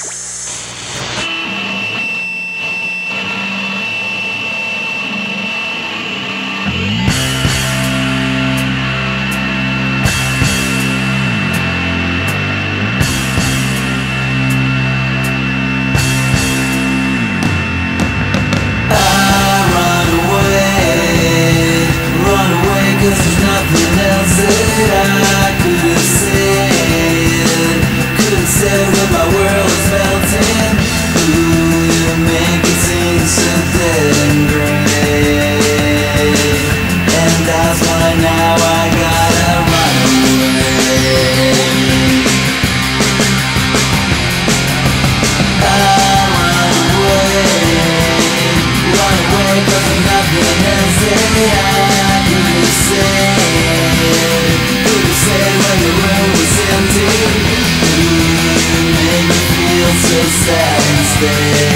Bye. Cause nothing else that I could say when the room empty me feel so sad